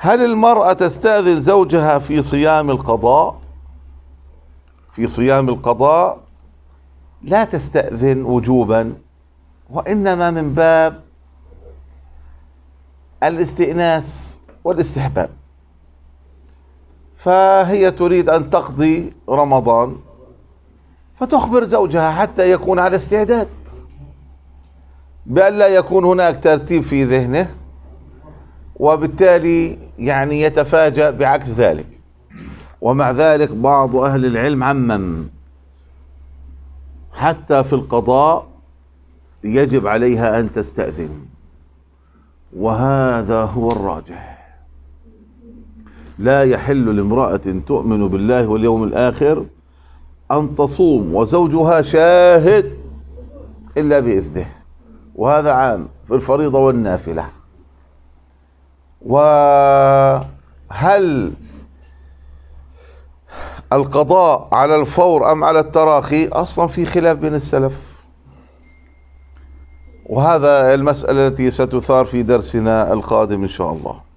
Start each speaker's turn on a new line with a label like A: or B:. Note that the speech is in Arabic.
A: هل المرأة تستأذن زوجها في صيام القضاء؟ في صيام القضاء لا تستأذن وجوبا وإنما من باب الاستئناس والاستحباب. فهي تريد أن تقضي رمضان فتخبر زوجها حتى يكون على استعداد بأن لا يكون هناك ترتيب في ذهنه. وبالتالي يعني يتفاجأ بعكس ذلك. ومع ذلك بعض أهل العلم عمم. حتى في القضاء يجب عليها أن تستأذن. وهذا هو الراجح. لا يحل لامرأة تؤمن بالله واليوم الآخر أن تصوم وزوجها شاهد إلا بإذنه. وهذا عام في الفريضة والنافلة. وهل القضاء على الفور أم على التراخي؟ أصلا في خلاف بين السلف. وهذا المسألة التي ستثار في درسنا القادم إن شاء الله.